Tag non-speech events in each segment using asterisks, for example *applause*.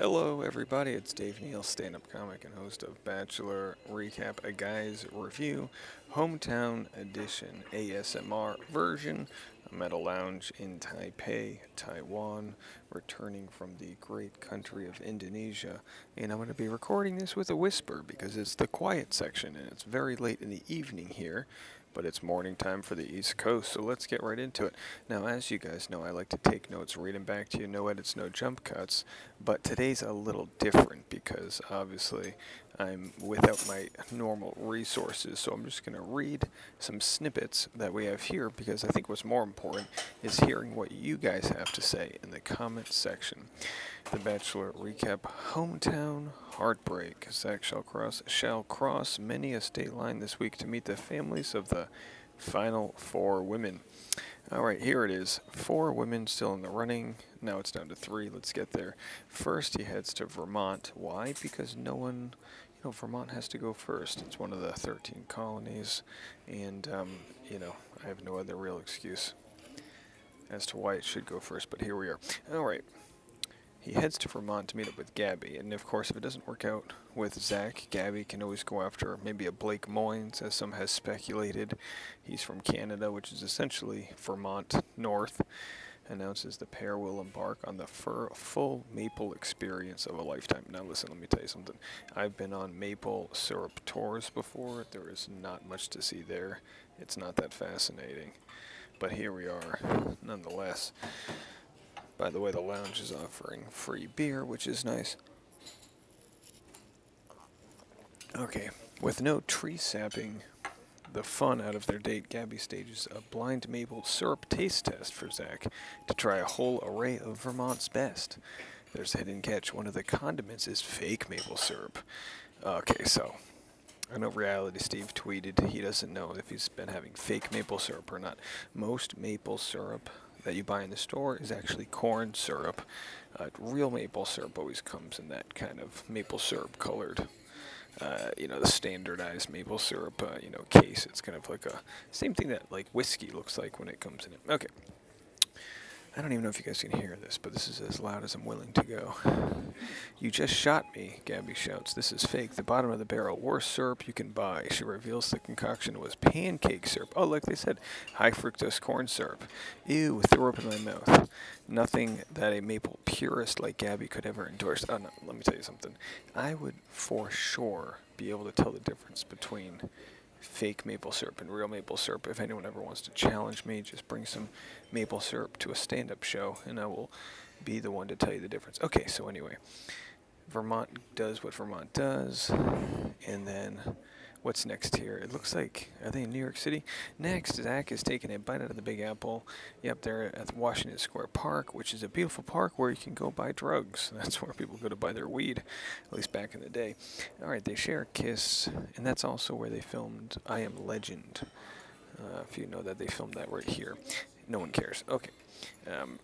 Hello, everybody. It's Dave Neal, stand up comic and host of Bachelor Recap, a guy's review, hometown edition ASMR version. I'm at a lounge in Taipei, Taiwan, returning from the great country of Indonesia. And I'm going to be recording this with a whisper because it's the quiet section and it's very late in the evening here but it's morning time for the East Coast, so let's get right into it. Now, as you guys know, I like to take notes, read them back to you, no edits, no jump cuts, but today's a little different because obviously I'm without my normal resources, so I'm just going to read some snippets that we have here because I think what's more important is hearing what you guys have to say in the comment section. The Bachelor recap hometown heartbreak. Zach Shallcross, shall cross many a state line this week to meet the families of the final four women. All right, here it is. Four women still in the running. Now it's down to three. Let's get there. First, he heads to Vermont. Why? Because no one, you know, Vermont has to go first. It's one of the 13 colonies, and, um, you know, I have no other real excuse as to why it should go first, but here we are. All right. He heads to Vermont to meet up with Gabby, and of course, if it doesn't work out with Zach, Gabby can always go after maybe a Blake Moynes, as some has speculated. He's from Canada, which is essentially Vermont North. Announces the pair will embark on the full maple experience of a lifetime. Now, listen, let me tell you something. I've been on maple syrup tours before. There is not much to see there. It's not that fascinating. But here we are, nonetheless. By the way, the lounge is offering free beer, which is nice. Okay, with no tree sapping the fun out of their date, Gabby stages a blind maple syrup taste test for Zach to try a whole array of Vermont's best. There's a hidden catch. One of the condiments is fake maple syrup. Okay, so I know Reality Steve tweeted he doesn't know if he's been having fake maple syrup or not. Most maple syrup that you buy in the store is actually corn syrup. Uh, real maple syrup always comes in that kind of maple syrup colored, uh, you know, the standardized maple syrup, uh, you know, case. It's kind of like a same thing that like whiskey looks like when it comes in it. Okay. I don't even know if you guys can hear this, but this is as loud as I'm willing to go. You just shot me, Gabby shouts. This is fake. The bottom of the barrel. Worst syrup you can buy. She reveals the concoction was pancake syrup. Oh, like they said, high fructose corn syrup. Ew, threw up in my mouth. Nothing that a maple purist like Gabby could ever endorse. Oh, no, let me tell you something. I would for sure be able to tell the difference between fake maple syrup and real maple syrup. If anyone ever wants to challenge me, just bring some maple syrup to a stand-up show, and I will be the one to tell you the difference. Okay, so anyway, Vermont does what Vermont does, and then what's next here? It looks like, are they in New York City? Next, Zach is taking a bite out of the Big Apple. Yep, they're at Washington Square Park, which is a beautiful park where you can go buy drugs. *laughs* That's where people go to buy their weed, at least back in the day. All right, they share a kiss, and that's also where they filmed I Am Legend. Uh, if you know that, they filmed that right here. No one cares. Okay. Um,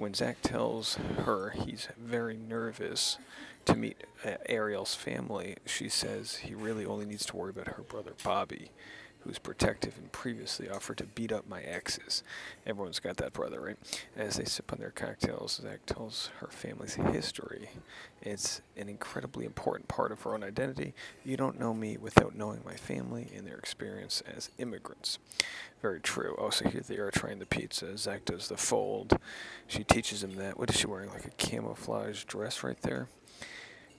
when Zach tells her he's very nervous to meet uh, Ariel's family, she says he really only needs to worry about her brother Bobby, who's protective and previously offered to beat up my exes. Everyone's got that brother, right? As they sip on their cocktails, Zach tells her family's history. It's an incredibly important part of her own identity. You don't know me without knowing my family and their experience as immigrants. Very true. Oh, also, here they are trying the pizza. Zach does the fold. She teaches him that. What is she wearing? Like a camouflage dress right there?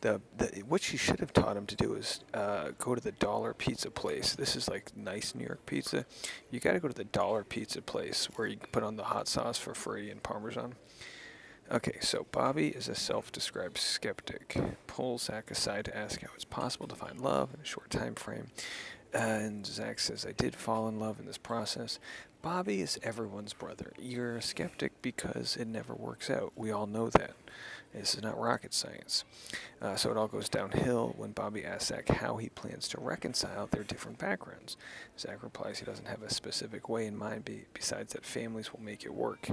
The, the what she should have taught him to do is uh, go to the dollar pizza place. This is like nice New York pizza. You got to go to the dollar pizza place where you can put on the hot sauce for free and parmesan. Okay, so Bobby is a self-described skeptic. Pulls Zach aside to ask how it's possible to find love in a short time frame. And Zach says, I did fall in love in this process. Bobby is everyone's brother. You're a skeptic because it never works out. We all know that. This is not rocket science. Uh, so it all goes downhill when Bobby asks Zach how he plans to reconcile their different backgrounds. Zach replies he doesn't have a specific way in mind be, besides that families will make it work.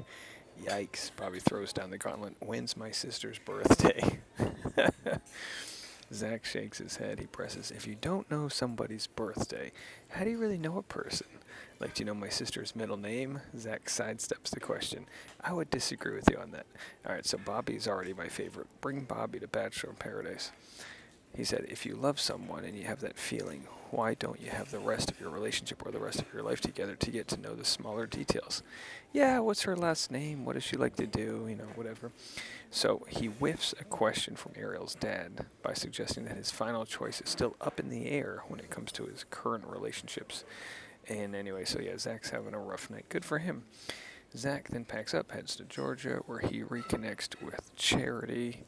Yikes. Bobby throws down the gauntlet. When's my sister's birthday? *laughs* Zach shakes his head. He presses, If you don't know somebody's birthday, how do you really know a person? Like, do you know my sister's middle name? Zach sidesteps the question. I would disagree with you on that. All right, so Bobby's already my favorite. Bring Bobby to Bachelor in Paradise. He said, if you love someone and you have that feeling, why don't you have the rest of your relationship or the rest of your life together to get to know the smaller details? Yeah, what's her last name? What does she like to do? You know, whatever. So he whiffs a question from Ariel's dad by suggesting that his final choice is still up in the air when it comes to his current relationships. And anyway, so yeah, Zach's having a rough night. Good for him. Zach then packs up, heads to Georgia, where he reconnects with Charity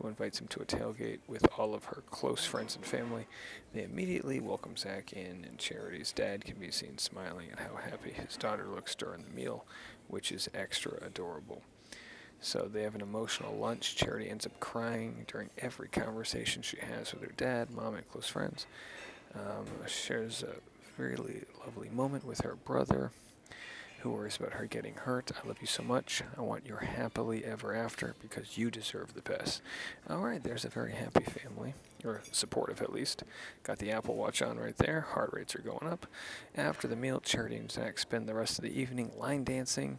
who invites him to a tailgate with all of her close friends and family. They immediately welcome Zach in, and Charity's dad can be seen smiling at how happy his daughter looks during the meal, which is extra adorable. So they have an emotional lunch. Charity ends up crying during every conversation she has with her dad, mom, and close friends. Um, shares a really lovely moment with her brother who worries about her getting hurt. I love you so much. I want your happily ever after because you deserve the best. All right, there's a very happy family, or supportive at least. Got the Apple Watch on right there. Heart rates are going up. After the meal, Charity and Zach spend the rest of the evening line dancing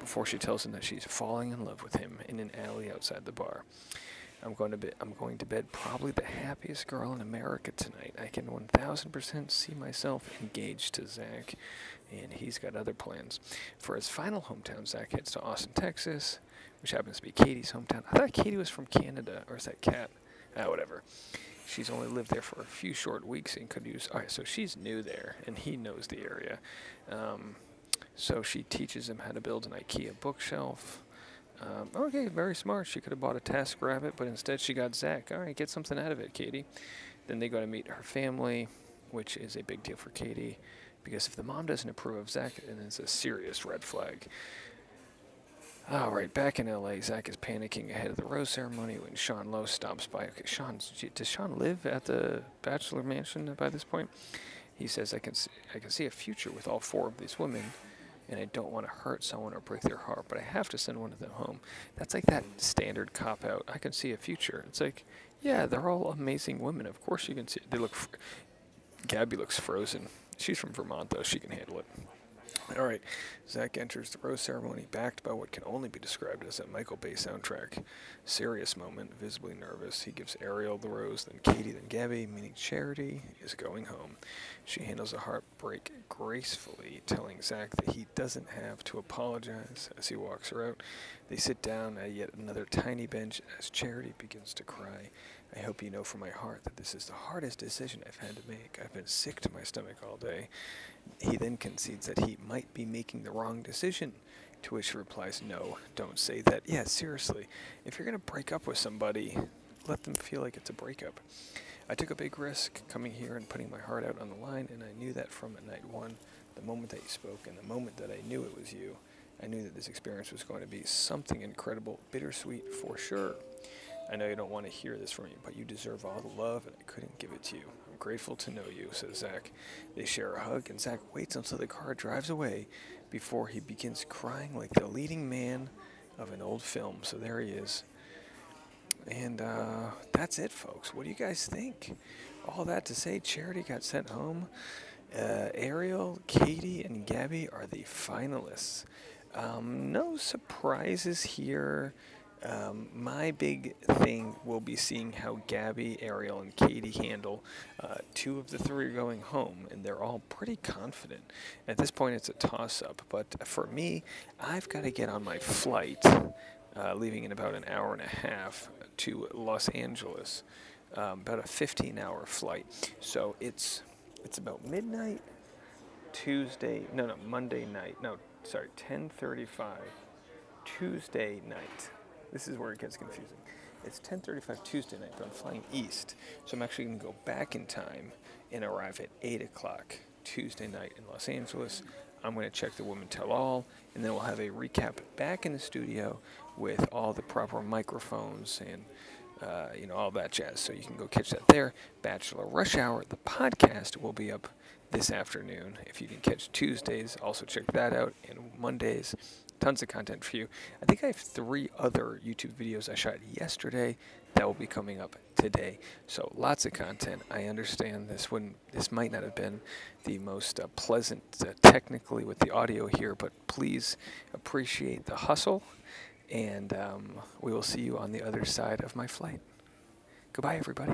before she tells him that she's falling in love with him in an alley outside the bar. I'm going to bed. I'm going to bed probably the happiest girl in America tonight. I can 1,000% see myself engaged to Zach, and he's got other plans. For his final hometown, Zach heads to Austin, Texas, which happens to be Katie's hometown. I thought Katie was from Canada, or is that Cat? Ah, whatever. She's only lived there for a few short weeks and could use. All right, so she's new there, and he knows the area. Um, so she teaches him how to build an IKEA bookshelf. Um, okay, very smart. She could have bought a TaskRabbit, but instead she got Zach. All right, get something out of it, Katie. Then they go to meet her family, which is a big deal for Katie, because if the mom doesn't approve of Zach, then it's a serious red flag. All right, back in LA, Zach is panicking ahead of the rose ceremony when Sean Lowe stops by. Okay, Sean, does Sean live at the bachelor mansion by this point? He says, "I can see, I can see a future with all four of these women." And I don't want to hurt someone or break their heart, but I have to send one of them home. That's like that standard cop out. I can see a future. It's like, yeah, they're all amazing women. Of course you can see. It. They look. Gabby looks frozen. She's from Vermont though. She can handle it. All right, Zach enters the rose ceremony backed by what can only be described as a Michael Bay soundtrack. Serious moment, visibly nervous. He gives Ariel the rose, then Katie, then Gabby, meaning Charity is going home. She handles a heartbreak gracefully, telling Zach that he doesn't have to apologize as he walks her out. They sit down at yet another tiny bench as Charity begins to cry. I hope you know from my heart that this is the hardest decision I've had to make. I've been sick to my stomach all day. He then concedes that he might be making the wrong decision, to which he replies, No, don't say that. Yeah, seriously, if you're going to break up with somebody, let them feel like it's a breakup. I took a big risk coming here and putting my heart out on the line, and I knew that from night one, the moment that you spoke and the moment that I knew it was you, I knew that this experience was going to be something incredible, bittersweet for sure. I know you don't want to hear this from me, but you deserve all the love, and I couldn't give it to you. I'm grateful to know you, says Zach. They share a hug, and Zach waits until the car drives away before he begins crying like the leading man of an old film. So there he is. And uh, that's it, folks. What do you guys think? All that to say, Charity got sent home. Uh, Ariel, Katie, and Gabby are the finalists. Um, no surprises here. Um, my big thing will be seeing how Gabby, Ariel, and Katie handle. Uh, two of the three are going home, and they're all pretty confident. At this point, it's a toss up, but for me, I've got to get on my flight, uh, leaving in about an hour and a half to Los Angeles, um, about a 15 hour flight. So it's, it's about midnight. Tuesday, no, no, Monday night, no, sorry, 10:35, Tuesday night. This is where it gets confusing. It's 10:35 Tuesday night, but I'm flying east, so I'm actually going to go back in time and arrive at 8 o'clock Tuesday night in Los Angeles. I'm going to check the Women Tell All, and then we'll have a recap back in the studio with all the proper microphones and uh, you know all that jazz. So you can go catch that there. Bachelor Rush Hour, the podcast will be up this afternoon. If you can catch Tuesdays, also check that out. And Mondays, tons of content for you. I think I have three other YouTube videos I shot yesterday that will be coming up today. So lots of content. I understand this wouldn't, this might not have been the most uh, pleasant uh, technically with the audio here, but please appreciate the hustle, and um, we will see you on the other side of my flight. Goodbye, everybody.